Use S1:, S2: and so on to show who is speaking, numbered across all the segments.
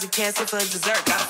S1: You cancel for dessert. Got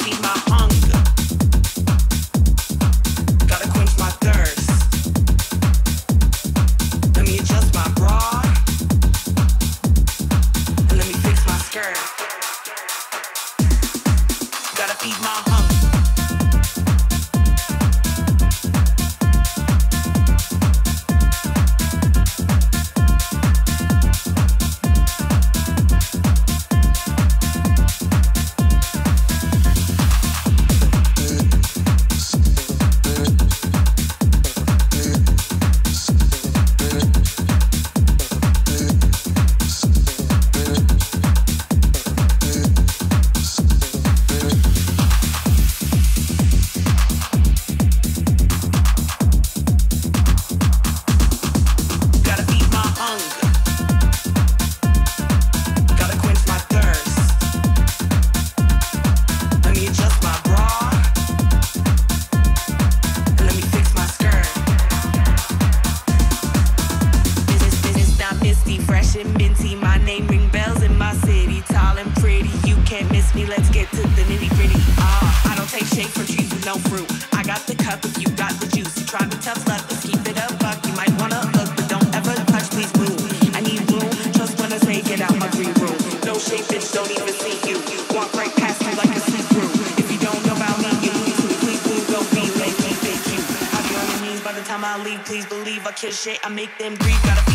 S1: shit, I make them breathe. Gotta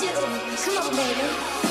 S2: Come on, baby.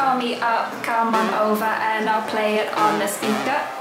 S3: call me up, come on over and I'll play it on the speaker.